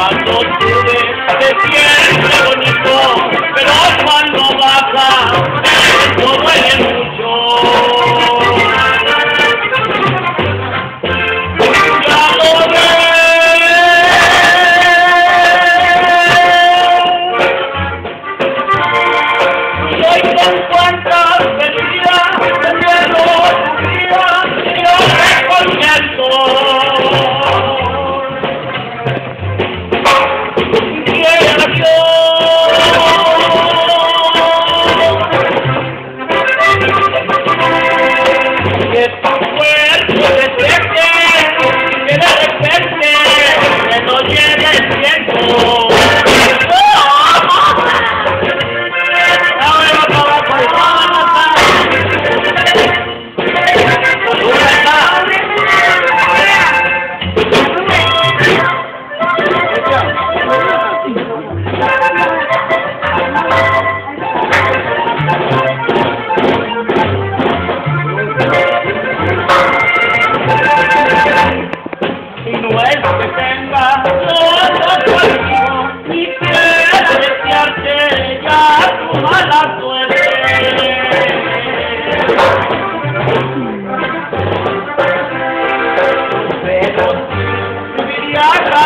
Cuando sube, se siente bonito, pero cuando baja,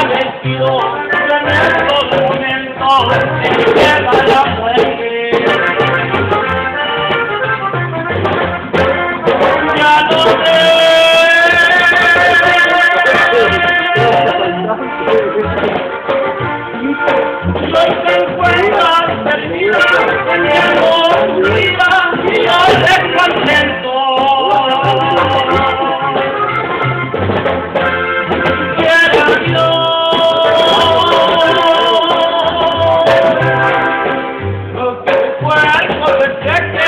vestido, tremendo momento. where I was a.